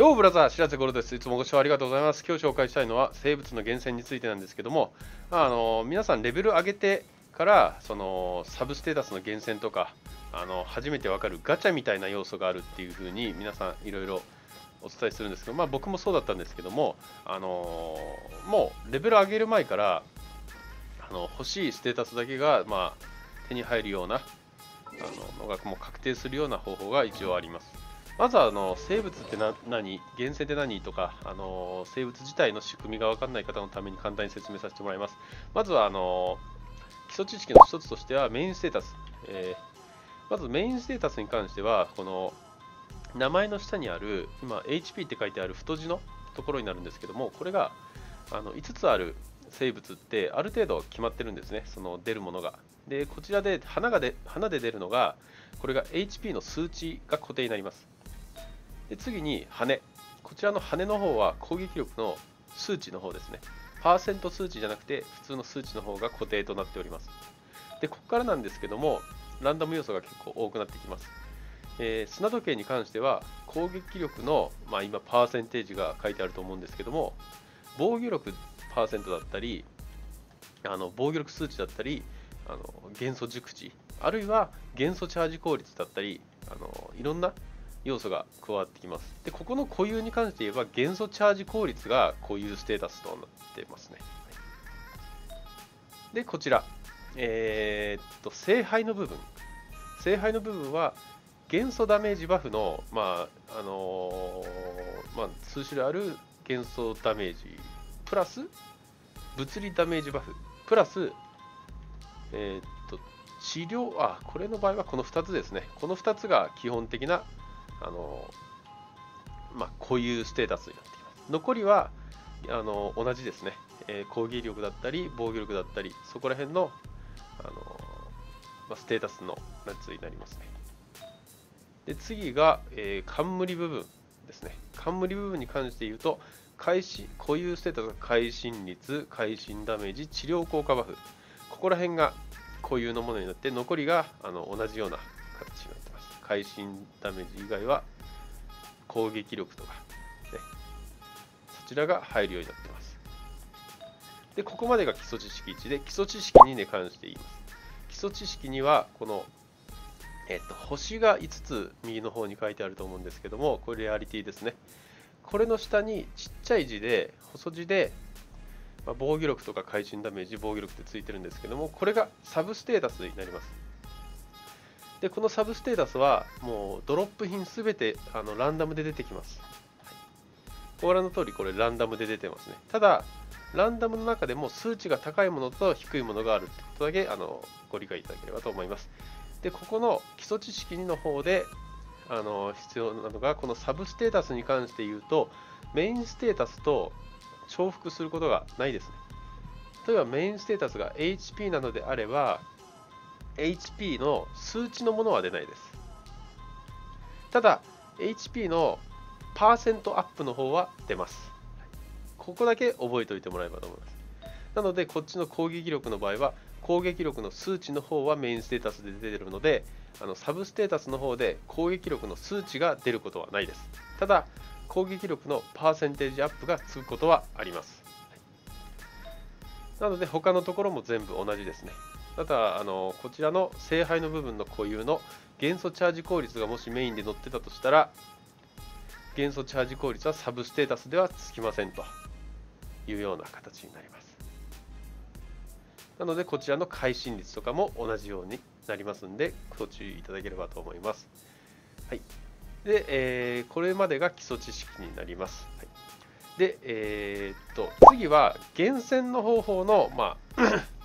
ようブラザー、白瀬ゴロです。いつもご視聴ありがとうございます。今日紹介したいのは生物の源泉についてなんですけども、あの皆さんレベル上げてからそのサブステータスの源泉とかあの初めてわかるガチャみたいな要素があるっていう風に皆さんいろいろお伝えするんですけど、まあ、僕もそうだったんですけども、あのもうレベル上げる前からあの欲しいステータスだけが、まあ、手に入るようなあののがも確定するような方法が一応あります。まずはあの生物って何、源泉って何とかあの生物自体の仕組みが分かんない方のために簡単に説明させてもらいます。まずはあの基礎知識の一つとしてはメインステータス。えー、まずメインステータスに関しては、この名前の下にある、今 HP って書いてある太字のところになるんですけども、これがあの5つある生物ってある程度決まってるんですね、その出るものが。で、こちらで花がで花で出るのが、これが HP の数値が固定になります。で次に羽。こちらの羽の方は攻撃力の数値の方ですね。パーセント数値じゃなくて普通の数値の方が固定となっております。で、ここからなんですけども、ランダム要素が結構多くなってきます。えー、砂時計に関しては攻撃力の、まあ、今パーセンテージが書いてあると思うんですけども防御力パーセントだったりあの防御力数値だったりあの元素熟知あるいは元素チャージ効率だったりあのいろんな要素が加わってきます。で、ここの固有に関して言えば、元素チャージ効率が固有ステータスとなってますね。で、こちら、えー、っと、聖杯の部分。聖杯の部分は、元素ダメージバフの、まあ、あのー、まあ、数種類ある元素ダメージ、プラス、物理ダメージバフ、プラス、えー、っと、治療、あ、これの場合はこの2つですね。この2つが基本的なあの、まあ、固有ステータスになっています。残りはあの同じですね、えー、攻撃力だったり防御力だったりそこら辺のあの、まあ、ステータスのやつになりますね。で次が、えー、冠部分ですね。冠部分に関して言うと会心固有ステータスが会心率、会心ダメージ、治療効果バフここら辺が固有のものになって残りがあの同じような形に会心ダメージ以外は攻撃力とか、ね、そちらが入るようになってます。で、ここまでが基礎知識1で、基礎知識2に関して言います。基礎知識2は、この、えっと、星が5つ右の方に書いてあると思うんですけども、これレアリティですね。これの下にちっちゃい字で、細字で、まあ、防御力とか会心ダメージ、防御力ってついてるんですけども、これがサブステータスになります。でこのサブステータスはもうドロップ品すべてあのランダムで出てきます、はい、ご覧の通りこれランダムで出てますね。ただランダムの中でも数値が高いものと低いものがあるってことだけあのご理解いただければと思います。でここの基礎知識2の方であの必要なのがこのサブステータスに関して言うとメインステータスと重複することがないですね。例えばメインステータスが HP なのであれば HP の数値のものは出ないです。ただ、HP のパーセントアップの方は出ます。ここだけ覚えておいてもらえばと思います。なので、こっちの攻撃力の場合は、攻撃力の数値の方はメインステータスで出てるので、あのサブステータスの方で攻撃力の数値が出ることはないです。ただ、攻撃力のパーセンテージアップがつくことはあります。なので、他のところも全部同じですね。ただあのこちらの聖杯の部分の固有の元素チャージ効率がもしメインで載ってたとしたら元素チャージ効率はサブステータスではつきませんというような形になります。なのでこちらの会心率とかも同じようになりますんでご注意いただければと思います。はい。で、えー、これまでが基礎知識になります、はい、で、えー、っと次は厳選の方法の、まあ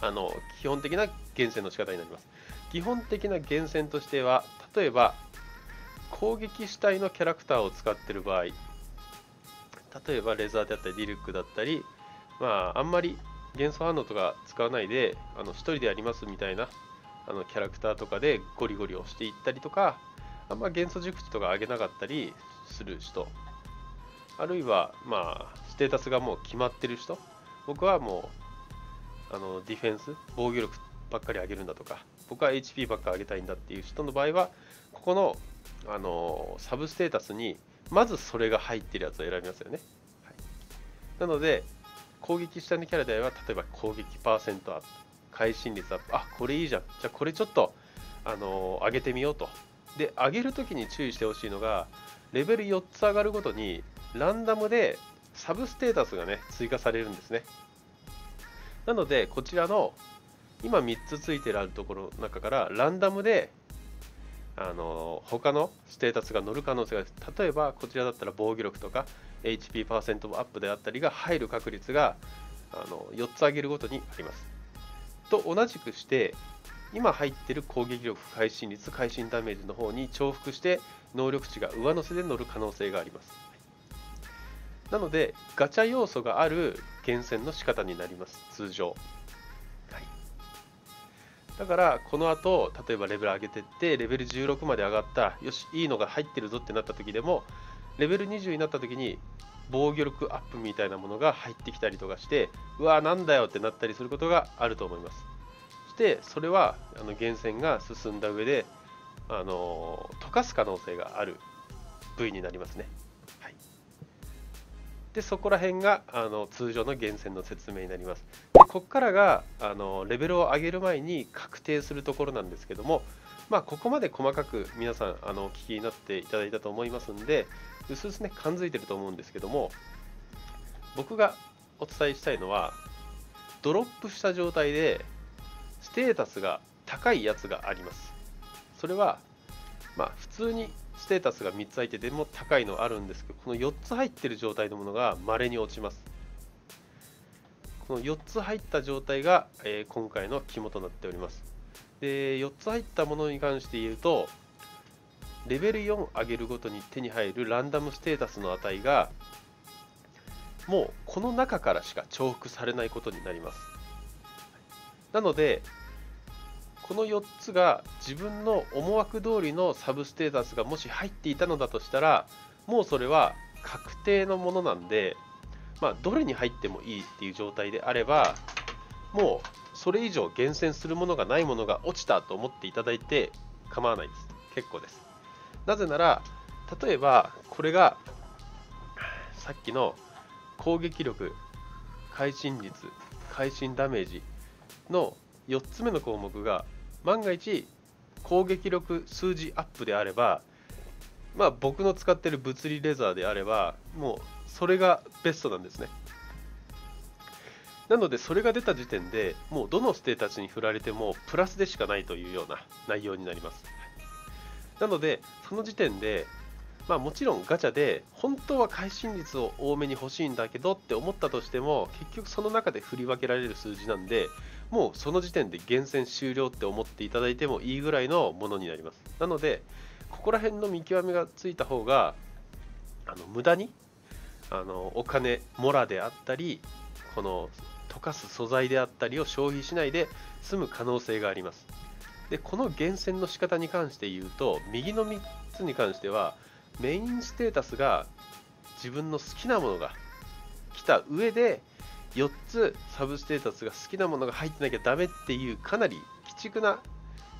あの基本的な厳選の仕方になります。基本的な厳選としては、例えば攻撃主体のキャラクターを使っている場合、例えばレザーであったり、ディルックだったり、まあ、あんまり元素反応とか使わないで、あの1人でやりますみたいなあのキャラクターとかでゴリゴリ押していったりとか、あんま元素熟知とか上げなかったりする人、あるいは、まあ、ステータスがもう決まってる人、僕はもうあのディフェンス、防御力ばっかり上げるんだとか、僕は HP ばっかり上げたいんだっていう人の場合は、ここのあのサブステータスにまずそれが入ってるやつを選びますよね。はい、なので、攻撃下のキャラであれば、例えば攻撃パーセントアップ、会心率アップ、あこれいいじゃん、じゃあこれちょっと、あの、上げてみようと。で、上げるときに注意してほしいのが、レベル4つ上がるごとに、ランダムでサブステータスがね、追加されるんですね。なので、こちらの今3つついてるあるところの中からランダムであの他のステータスが乗る可能性が例えばこちらだったら防御力とか HP パーセントアップであったりが入る確率があの4つ上げるごとにあります。と同じくして今入ってる攻撃力会心率会心ダメージの方に重複して能力値が上乗せで乗る可能性があります。なのでガチャ要素がある厳選の仕方になります通常。だからこの後例えばレベル上げてってレベル16まで上がったよしいいのが入ってるぞってなった時でもレベル20になった時に防御力アップみたいなものが入ってきたりとかしてうわなんだよってなったりすることがあると思います。そしてそれはあの源泉が進んだ上であの溶かす可能性がある部位になりますねでそこら辺があの通常の源泉の説明になります。でここからがあのレベルを上げる前に確定するところなんですけども、まあ、ここまで細かく皆さんあのお聞きになっていただいたと思いますんで、うすうすね、感づいてると思うんですけども、僕がお伝えしたいのは、ドロップした状態でステータスが高いやつがあります。それは、まあ、普通にステータスが3つ入ってても高いのあるんですけどこの4つ入ってる状態のものが稀に落ちます。この4つ入った状態が、えー、今回の肝となっております。で4つ入ったものに関して言うとレベル4上げるごとに手に入るランダムステータスの値がもうこの中からしか重複されないことになります。なのでこの4つが自分の思惑通りのサブステータスがもし入っていたのだとしたらもうそれは確定のものなんで、まあ、どれに入ってもいいっていう状態であればもうそれ以上厳選するものがないものが落ちたと思っていただいて構わないです。結構です。なぜなら例えばこれがさっきの攻撃力会心率会心ダメージの4つ目の項目が万が一攻撃力数字アップであればまあ僕の使ってる物理レザーであればもうそれがベストなんですね。なのでそれが出た時点でもうどのステータスに振られてもプラスでしかないというような内容になります。なのでその時点でまあもちろんガチャで本当は会心率を多めに欲しいんだけどって思ったとしても結局その中で振り分けられる数字なんでもうその時点で厳選終了って思っていただいてもいいぐらいのものになります。なので、ここら辺の見極めがついた方が、あの無駄にあのお金、モラであったり、この溶かす素材であったりを消費しないで済む可能性があります。で、この厳選の仕方に関して言うと、右の3つに関しては、メインステータスが自分の好きなものが来た上で、4つサブステータスが好きなものが入ってなきゃダメっていうかなり鬼畜な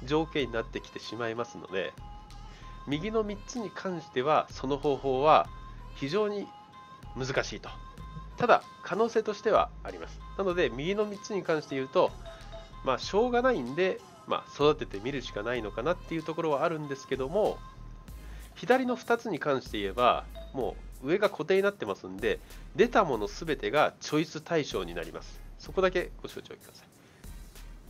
条件になってきてしまいますので右の3つに関してはその方法は非常に難しいと。ただ可能性としてはあります。なので右の3つに関して言うとまあしょうがないんで、まあ、育ててみるしかないのかなっていうところはあるんですけども左の2つに関して言えばもう上が固定になってますんで、出たものすべてがチョイス対象になります。そこだけご承知おきください。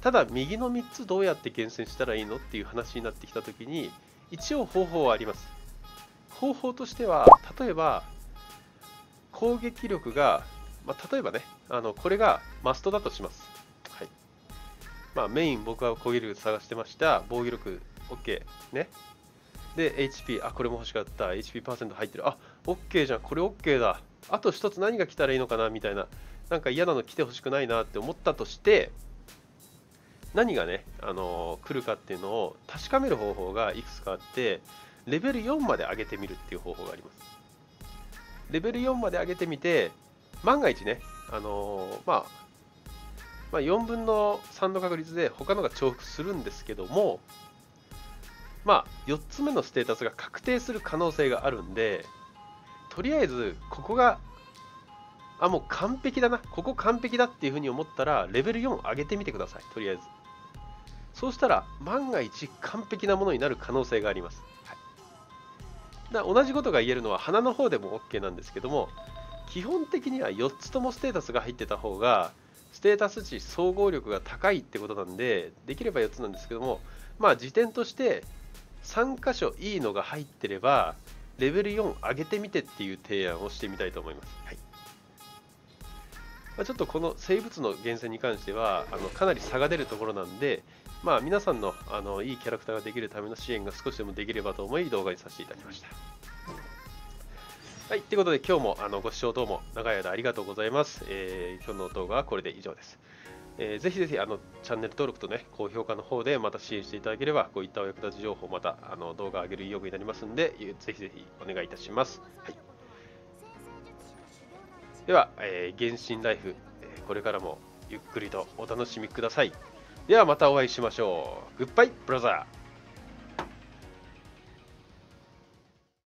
ただ、右の3つどうやって厳選したらいいのっていう話になってきたときに、一応方法はあります。方法としては、例えば、攻撃力が、まあ、例えばね、あのこれがマストだとします。はいまあ、メイン僕は攻撃力探してました。防御力 OK。ね。で、HP、あ、これも欲しかった。HP パーセント入ってる。あ、OK じゃん。これ OK だ。あと一つ何が来たらいいのかなみたいな。なんか嫌なの来てほしくないなって思ったとして、何がね、あのー、来るかっていうのを確かめる方法がいくつかあって、レベル4まで上げてみるっていう方法があります。レベル4まで上げてみて、万が一ね、あのー、まあ、まあ、4分の3の確率で他のが重複するんですけども、まあ、4つ目のステータスが確定する可能性があるんで、とりあえずここがあもう完璧だな。ここ完璧だっていうふうに思ったらレベル4上げてみてください。とりあえず。そうしたら万が一完璧なものになる可能性があります、はい、だ同じことが言えるのは花の方でも OK なんですけども基本的には4つともステータスが入ってた方がステータス値総合力が高いってことなんでできれば4つなんですけどもまあ時点として3箇所いいのが入ってればレベル4上げてみてっていう提案をしてみたいと思います、はいまあ、ちょっとこの生物の厳選に関してはあのかなり差が出るところなんで、まあ、皆さんのあのいいキャラクターができるための支援が少しでもできればと思い動画にさせていただきました。はい、ということで今日もあのご視聴どうも長い間ありがとうございます。えー、今日の動画はこれで以上です。えー、ぜひぜひあのチャンネル登録とね、高評価の方でまた支援していただければ、こういったお役立ち情報、またあの動画上げる意欲になりますので、ぜひぜひお願いいたします。はい、では、えー、原神ライフ、えこれからもゆっくりとお楽しみください。ではまたお会いしましょう。グッバイ、ブラザー。